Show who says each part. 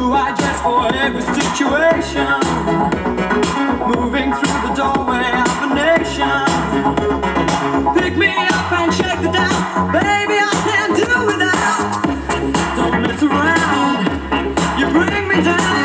Speaker 1: blue I dress for every situation. Moving through the doorway of a nation. Pick me up and shake the down Baby, I can't do without. Don't mess around. You bring me down.